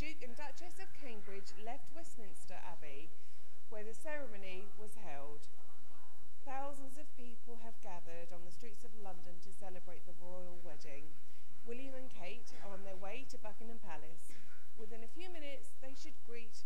Duke and Duchess of Cambridge left Westminster Abbey, where the ceremony was held. Thousands of people have gathered on the streets of London to celebrate the royal wedding. William and Kate are on their way to Buckingham Palace. Within a few minutes, they should greet